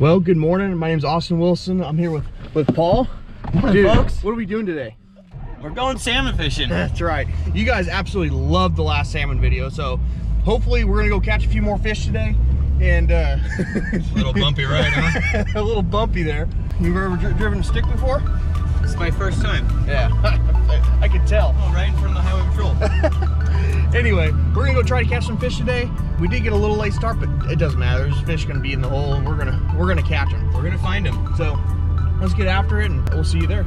Well, good morning. My name's Austin Wilson. I'm here with with Paul. Morning, Dude, folks. what are we doing today? We're going salmon fishing. That's right. You guys absolutely loved the last salmon video, so hopefully we're gonna go catch a few more fish today. And uh, A little bumpy ride, huh? a little bumpy there. You've ever dri- driven a stick before? It's my first time. Yeah, I, I could tell. Oh, right in front of the highway patrol. Anyway, we're gonna go try to catch some fish today. We did get a little late start, but it doesn't matter. There's fish gonna be in the hole, and we're gonna we're gonna catch them. We're gonna find them. So let's get after it, and we'll see you there.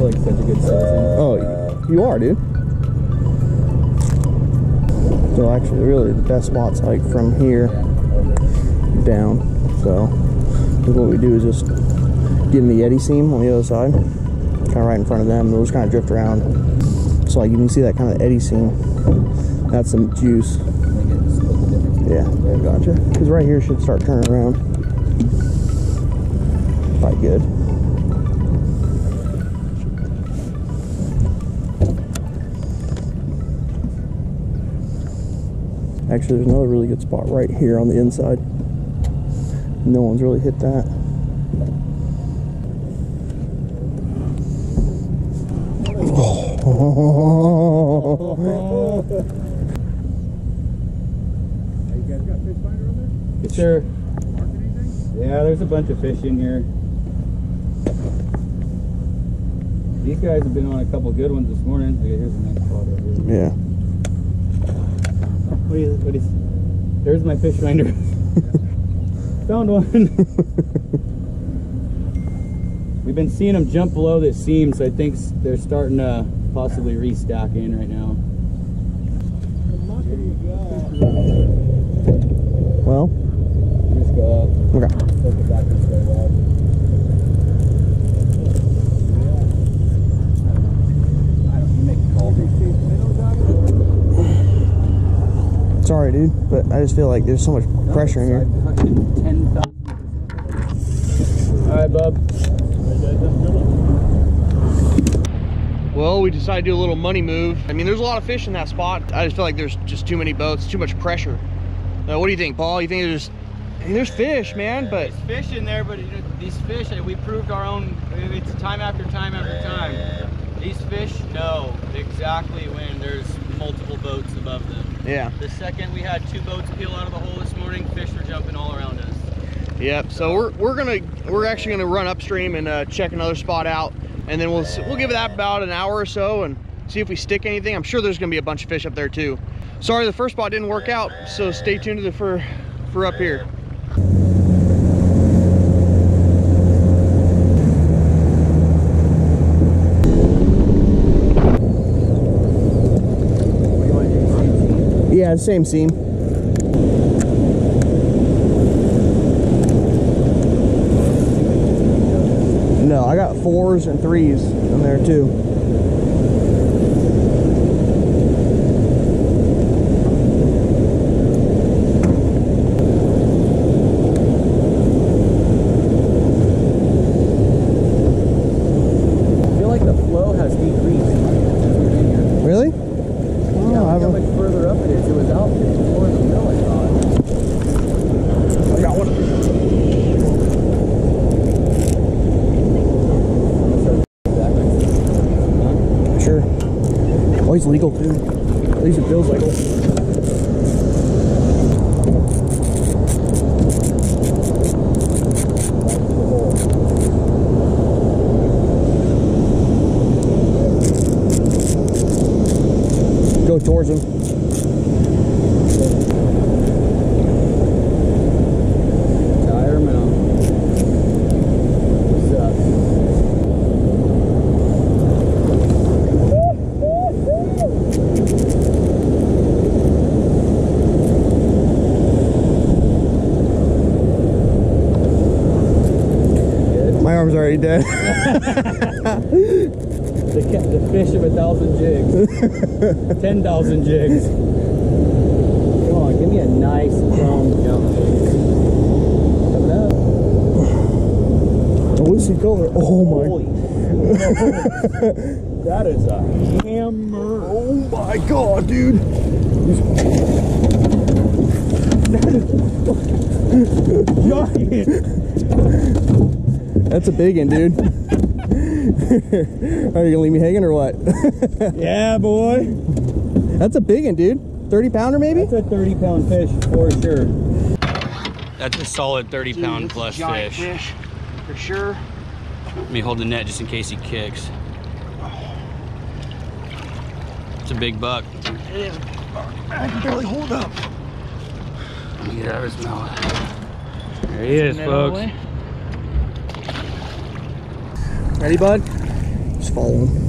Like such a good citizen. Oh, you are, dude. So actually, really, the best spot's like from here down. So what we do is just get in the eddy seam on the other side, kind of right in front of them, we'll just kind of drift around. So like you can see that kind of eddy seam. That's some juice. Yeah, yeah, gotcha. Because right here should start turning around. Quite good. Actually, there's another really good spot right here on the inside. No one's really hit that. Oh. You guys got fish finder on there? Sure. Yeah, there's a bunch of fish in here. These guys have been on a couple good ones this morning. Okay, here's the next spot right here. Yeah. What is, what is, there's my fish finder. Found one. We've been seeing them jump below this seam, so I think they're starting to possibly restack in right now. Well, Just go up, okay. take it back this way, Rob. I don't, you make a call. Sorry, dude, but I just feel like there's so much pressure in here. All right, bub. Well, we decided to do a little money move. I mean, there's a lot of fish in that spot. I just feel like there's just too many boats, too much pressure. Uh, what do you think, Paul? You think there's I mean, there's fish, man, but There's fish in there, but these fish, uh, we proved our own, it's time after time after time. These fish know exactly when there's multiple boats above them. Yeah, The second we had two boats peel out of the hole this morning, fish were jumping all around us. yep. So we're we're gonna we're actually gonna run upstream and uh, check another spot out, and then we'll we'll give that about an hour or so and see if we stick anything. I'm sure there's gonna be a bunch of fish up there too. Sorry, the first spot didn't work out, so stay tuned for for up here. Yeah, same seam. No, I got fours and threes in there too. I feel like the flow has decreased. Really? Yeah, Oh, I look how haven't- much further up it is. It was out before the mill, I thought. I got one. Sure. Legal too. At least it feels legal. Go towards him. Tire mill. What's up? My arm's already dead. The, fish of a thousand jigs. Ten thousand jigs. Come on, give me a nice chrome jump. Coming up. What's the color? Oh my. Holy. that is a hammer. Oh my god, dude. Giant. That's a big one, dude. Are you gonna leave me hanging or what? Yeah, boy. That's a big one, dude. 30 pounder maybe? That's a 30 pound fish for sure. That's a solid 30 pound plus fish. fish. For sure. Let me hold the net just in case he kicks. It's a big buck. It is. I can barely hold up. Let me get out of his mouth. There he is, Net all folks. Ready, bud? Just follow him.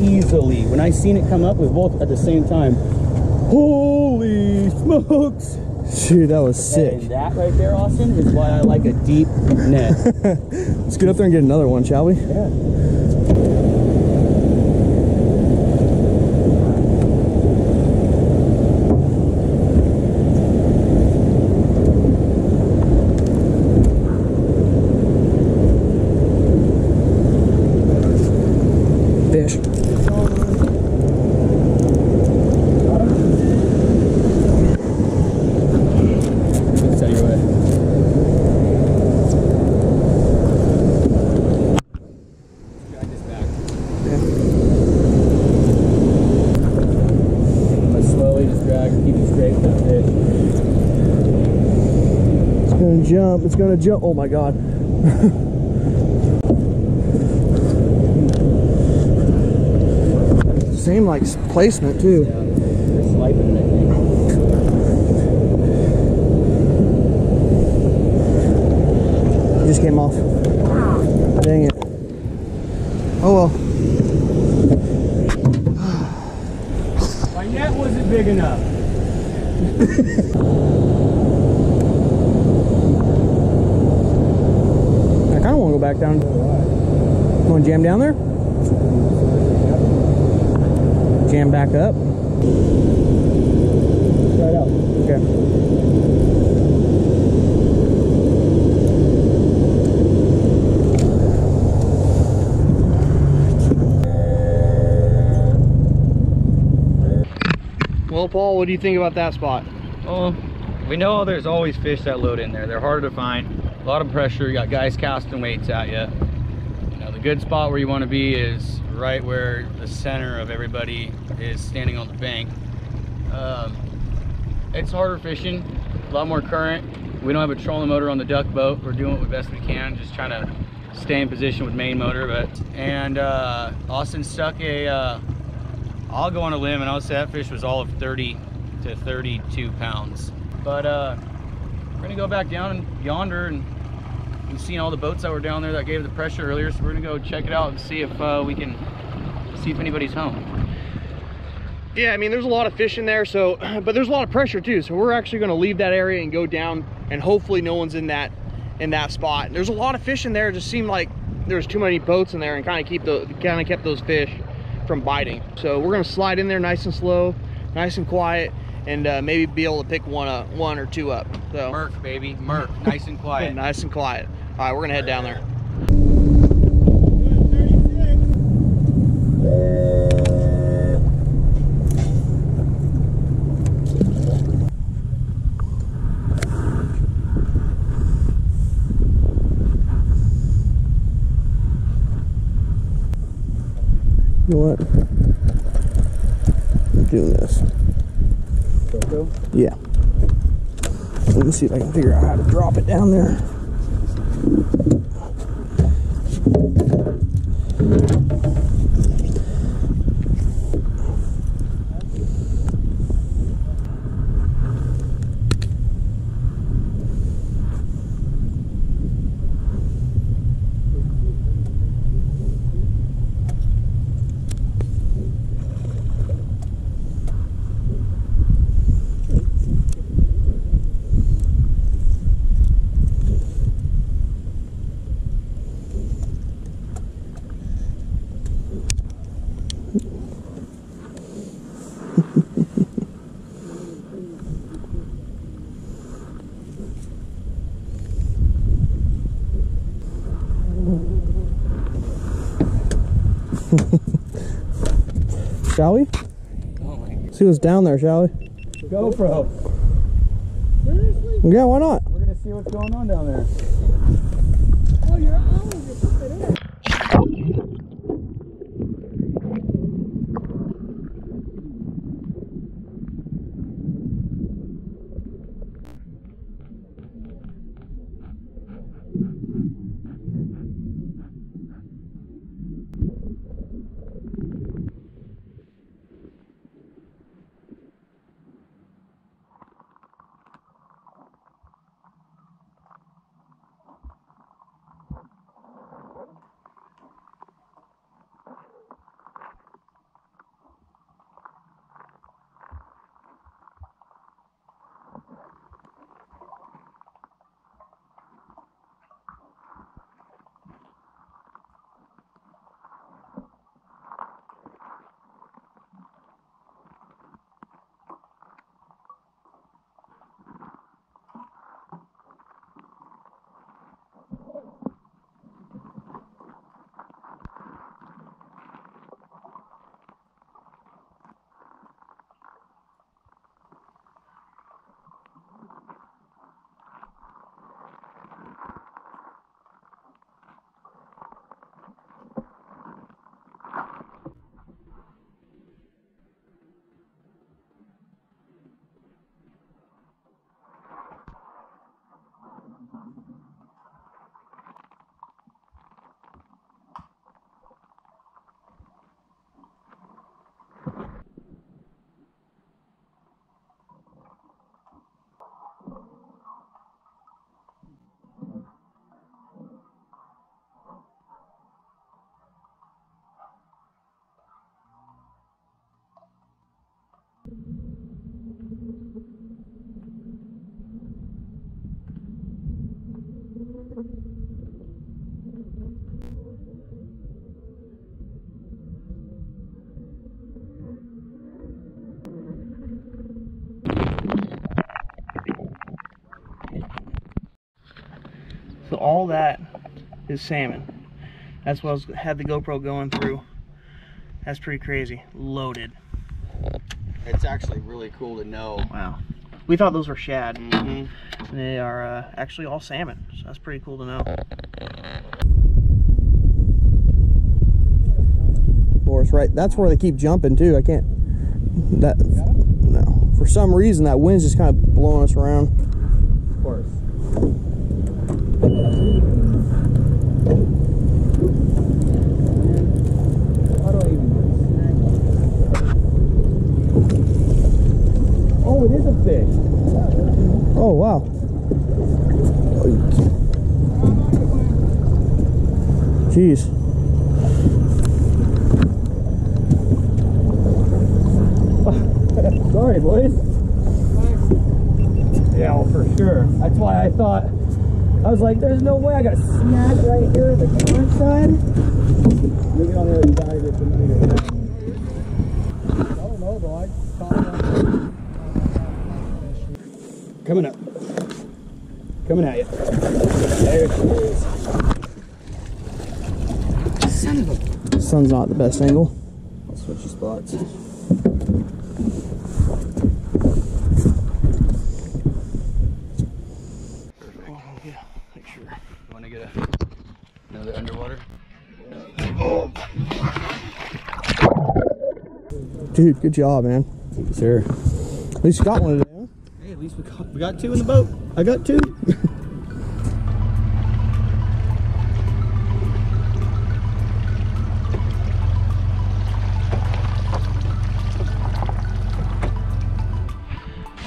Easily. When I seen it come up, we both at the same time. Holy smokes! Dude, that was sick. And that right there, Austin, is why I like a deep net. Let's get up there and get another one, shall we? yeah. Fish. Let's tell you what. Drag this back. Let's slowly just drag, keep it straight with that fish. It's gonna jump. It's gonna jump. Oh my god. Same like placement too. Yeah, they're swiping it, I think. It just came off. Dang it. Oh well. My net wasn't big enough. I kind of want to go back down. Want to jam down there? Jam back up. Try it out. Okay. Well, Paul, what do you think about that spot? Well, we know there's always fish that load in there. They're harder to find. A lot of pressure. You got guys casting weights at you. Good spot where you want to be is right where the center of everybody is standing on the bank. Um, it's harder fishing, a lot more current. We don't have a trolling motor on the duck boat. We're doing what best we can, just trying to stay in position with main motor. But and uh, Austin stuck a. Uh, I'll go on a limb and I'll say that fish was all of 30 to 32 pounds. But uh, we're gonna go back down yonder and we've seen all the boats that were down there that gave the pressure earlier. So we're gonna go check it out and see if uh, we can see if anybody's home. Yeah, I mean, there's a lot of fish in there, so, but there's a lot of pressure too. So we're actually going to leave that area and go down, and hopefully no one's in that in that spot. There's a lot of fish in there. It just seemed like there was too many boats in there, and kind of keep the kind of kept those fish from biting. So we're going to slide in there nice and slow, nice and quiet, and uh, maybe be able to pick one up, one or two up. So Merc, baby, Merc, nice and quiet. nice and quiet. All right, we're gonna head down there. You know what? I'm doing this. Yeah. Let me see if I can figure out how to drop it down there. Shall we? Oh my See what's down there, shall we? GoPro. Yeah, why not? We're gonna see what's going on down there. Mm-hmm. All that is salmon. That's what I was, had the GoPro going through. That's pretty crazy. Loaded. It's actually really cool to know. Wow. We thought those were shad. Mhm. They are uh, actually all salmon. So that's pretty cool to know. Forest, right? That's where they keep jumping too. I can't. That no. For some reason, that wind's just kind of blowing us around. Of course. How do I even Oh, it is a fish. Oh wow. Jeez. Sorry, boys. Yeah, well, for sure. That's why I thought, I was like, there's no way I got snagged right here at the front side. Maybe on the other side of it tonight. I don't know, though. I caught. Coming up. Coming at you. There she is. Son of a. Sun's not the best angle. I'll switch the spots. Oh yeah, make sure. You want to get a, another underwater? Dude, good job, man. Sir. At least you got one today. huh? Hey, at least we got, we got two in the boat. I got two.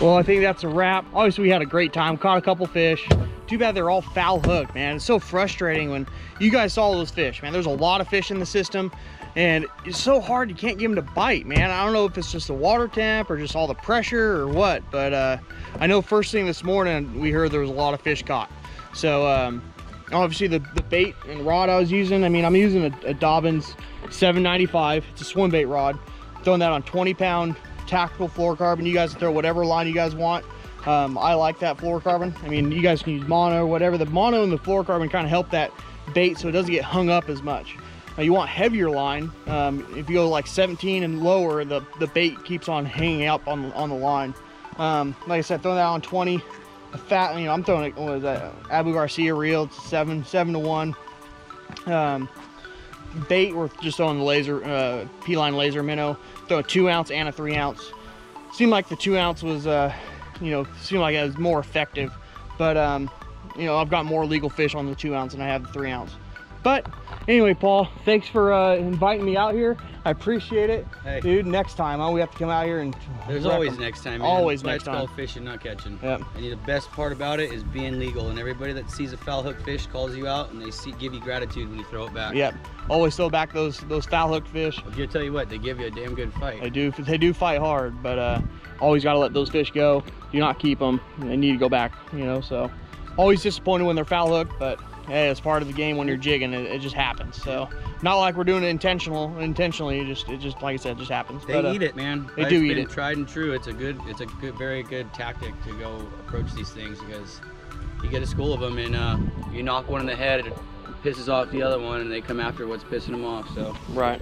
Well, I think that's a wrap. Obviously, we had a great time. Caught a couple fish. Too bad they're all foul hooked, man. It's so frustrating when you guys saw those fish, man. There's a lot of fish in the system, and it's so hard. You can't get them to bite, man. I don't know if it's just the water temp or just all the pressure or what, but uh, I know first thing this morning we heard there was a lot of fish caught. So um, obviously the, the bait and rod I was using, I mean, I'm using a, a Dobyns 795. It's a swim bait rod. Throwing that on 20 pound tactical fluorocarbon. You guys throw whatever line you guys want. Um, I like that fluorocarbon. I mean, you guys can use mono or whatever. The mono and the fluorocarbon kind of help that bait so it doesn't get hung up as much. Now you want heavier line. Um, if you go like 17 and lower, the, the bait keeps on hanging out on, on the line. Um, like I said, throwing that on 20, a fat, you know, I'm throwing, it- what is that, Abu Garcia reel, seven, seven to one. Um, bait, we're just throwing the laser, uh, P-line laser minnow, throw a two ounce and a three ounce. Seemed like the two ounce was, uh, you know, seemed like it was more effective, but, um, you know, I've got more legal fish on the two ounce than I have the three ounce. But anyway, Paul, thanks for uh, inviting me out here. I appreciate it. Hey. Dude, next time, huh, we have to come out here and There's always always 'em. next time, man. Always That's next time. called fishing, not catching. Yep. And the best part about it is being legal, and everybody that sees a foul hook fish calls you out, and they see, give you gratitude when you throw it back. Yep. Always throw back those those foul hook fish. I'll tell you what, they give you a damn good fight. They do they do fight hard, but uh, always got to let those fish go. Do not keep them. They need to go back. You know, so always disappointed when they're foul hooked, but hey, it's part of the game when you're jigging. It, it just happens. So not like we're doing it intentional intentionally. It just it just like I said, it just happens. They but, uh, eat it, man. they It's do eat it. Tried and true. It's a good, it's a good, very good tactic to go approach these things because you get a school of them and uh, you knock one in the head, it pisses off the other one, and they come after what's pissing them off. So Right.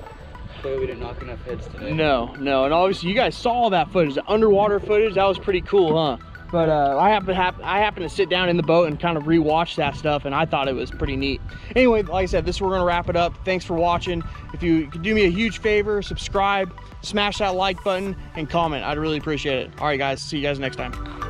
clearly we didn't knock enough heads today. No, no, and obviously you guys saw that footage, the underwater footage. That was pretty cool, huh? But uh, I happen hap- I to sit down in the boat and kind of rewatch that stuff, and I thought it was pretty neat. Anyway, like I said, this we're gonna wrap it up. Thanks for watching. If you could do me a huge favor, subscribe, smash that like button, and comment. I'd really appreciate it. All right, guys. See you guys next time.